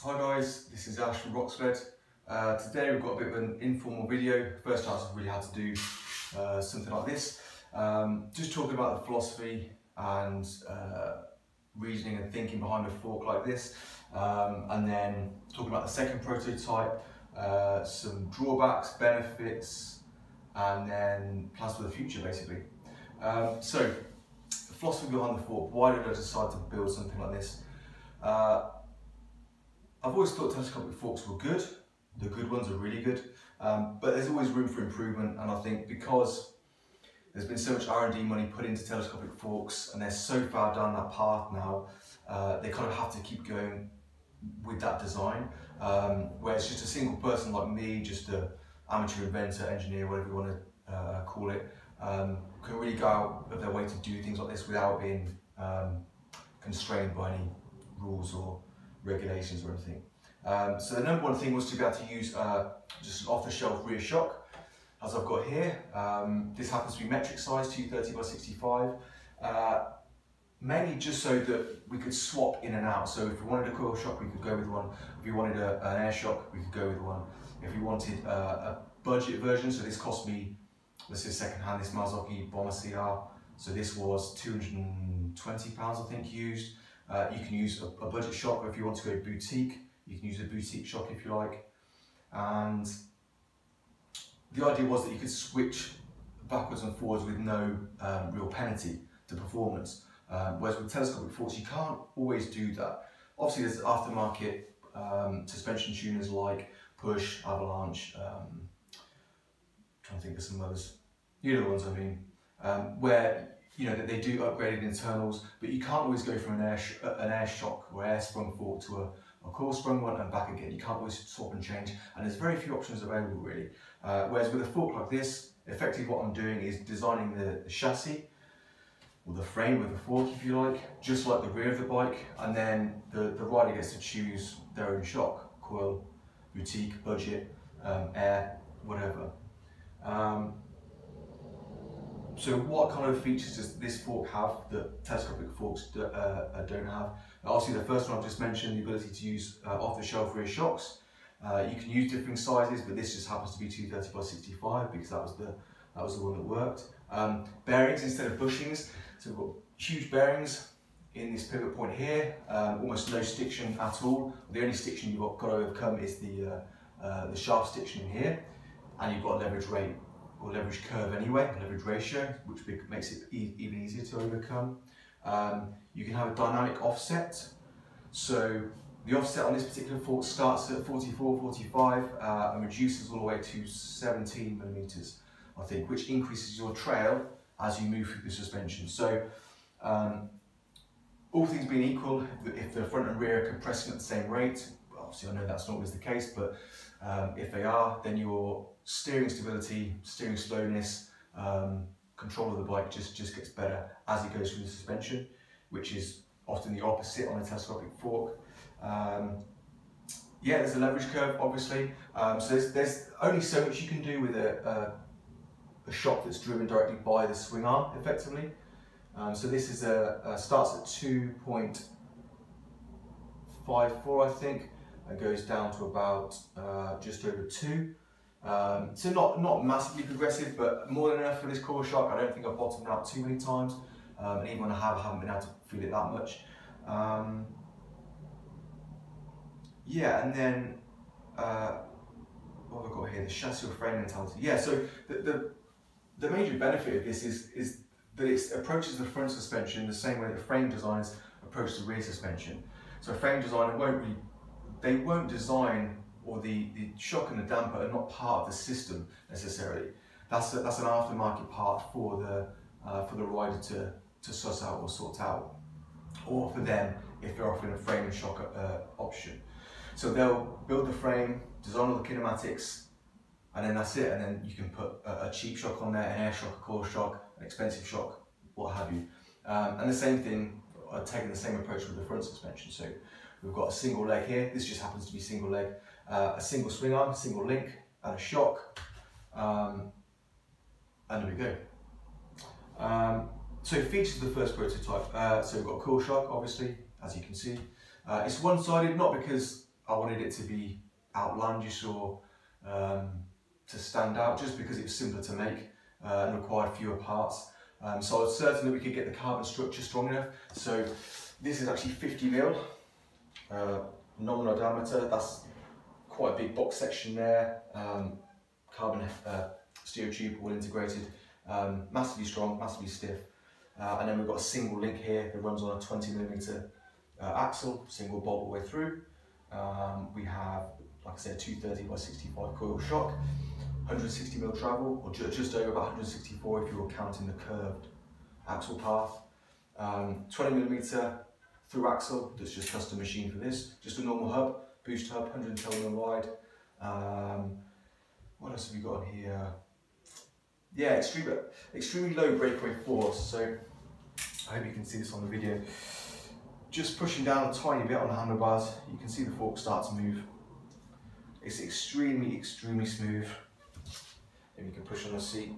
Hi guys, this is Ash from Rocksled. Uh, today we've got a bit of an informal video. First time I've really had to do uh, something like this. Um, just talking about the philosophy and uh, reasoning and thinking behind a fork like this. Um, and then talking about the second prototype, uh, some drawbacks, benefits, and then plans for the future basically. Um, so, the philosophy behind the fork, why did I decide to build something like this? I've always thought telescopic forks were good. The good ones are really good, um, but there's always room for improvement. And I think because there's been so much R&D money put into telescopic forks, and they're so far down that path now, uh, they kind of have to keep going with that design. Um, whereas just a single person like me, just a amateur inventor, engineer, whatever you want to uh, call it, um, can really go out of their way to do things like this without being um, constrained by any rules or regulations or anything. Um, so the number one thing was to be able to use uh, just an off-the-shelf rear shock, as I've got here. Um, this happens to be metric size, 230 by 65. Uh, mainly just so that we could swap in and out. So if we wanted a coil shock, we could go with one. If we wanted a, an air shock, we could go with one. If we wanted uh, a budget version, so this cost me, this is second hand, this Marzocchi Bomber CR. So this was 220 pounds, I think, used. Uh, you can use a, a, budget shock if you want to go boutique. You can use a boutique shock if you like. And the idea was that you could switch backwards and forwards with no um, real penalty to performance. Um, whereas with telescopic forks, you can't always do that. Obviously, there's aftermarket um, suspension tuners like Push, Avalanche, um, trying to think of some others. You know the ones I mean, um, where you know that they do upgraded internals, but you can't always go from an air an air shock or air sprung fork to a, a coil sprung one and back again. You can't always swap and change, and there's very few options available really. Uh, whereas with a fork like this, effectively what I'm doing is designing the, the chassis or the frame with the fork if you like, just like the rear of the bike, and then the, the rider gets to choose their own shock, coil, boutique, budget, um, air, whatever. Um, so what kind of features does this fork have that telescopic forks do, uh, uh, don't have? Obviously the first one I've just mentioned, the ability to use uh, off-the-shelf rear shocks. Uh, you can use different sizes, but this just happens to be 230 by 65 because that was the that was the one that worked. Um, bearings instead of bushings, so we've got huge bearings in this pivot point here, um, almost no stiction at all. The only stiction you've got, to overcome is the, uh, uh, the shaft stiction in here, and you've got leverage rate or leverage curve anyway, leverage ratio, which makes it e even easier to overcome. Um, you can have a dynamic offset. So the offset on this particular fork starts at 44, 45 uh, and reduces all the way to 17 millimeters, I think, which increases your trail as you move through the suspension. So um, all things being equal, if the front and rear are compressing at the same rate, obviously I know that's not always the case, but um, if they are, then your steering stability, steering slowness, um, control of the bike just, just gets better as it goes through the suspension, which is often the opposite on a telescopic fork. Um, yeah, there's a leverage curve, obviously. Um, so there's, there's, only so much you can do with a, a, a shock that's driven directly by the swing arm, effectively. Um, so this is a, a starts at 2.54, I think, and goes down to about uh, just over two. Um, so not, not massively progressive, but more than enough for this coil shock. I don't think I've bottomed out too many times. Um, and even when I have, I haven't been able to feel it that much. Um, yeah, and then, uh, what have I got here? The chassis or frame mentality. Yeah, so the, the, the major benefit of this is, is that it approaches the front suspension the same way that frame designers approach the rear suspension. So a frame designer won't really, they won't design or the, the shock and the damper are not part of the system necessarily. That's, a, that's an aftermarket part for the, uh, for the rider to, to suss out or sort out, or for them if they're offering a frame and shock uh, option. So they'll build the frame, design all the kinematics, and then that's it. And then you can put a, a cheap shock on there, an air shock, a coil shock, an expensive shock, what have you. Um, and the same thing, uh, taking the same approach with the front suspension. So we've got a single leg here. This just happens to be single leg uh, a single swing arm, single link, and a shock. Um, and there we go. Um, so features of the first prototype. Uh, so we've got a coil shock, obviously, as you can see. Uh, it's one-sided, not because I wanted it to be outlandish or um, to stand out just because it was simpler to make uh, and required fewer parts. Um, so I was certain that we could get the carbon structure strong enough. So this is actually 50 mil, uh, nominal diameter. That's quite a big box section there. Um, carbon uh, steel tube all integrated, um, massively strong, massively stiff. Uh, and then we've got a single link here that runs on a 20 millimeter uh, axle, single bolt all the way through. Um, we have, like I said, 230 by 65 coil shock, 160 mil travel, or ju just over about 164 if you were counting the curved axle path. Um, 20 millimeter through axle, that's just custom machine for this. Just a normal hub, boost hub, 112 mm wide. Um, what else have we got here? Yeah, extremely, extremely low breakaway force. So I hope you can see this on the video. Just pushing down a tiny bit on the handlebars, you can see the fork start to move. It's extremely, extremely smooth. If you can push on the seat,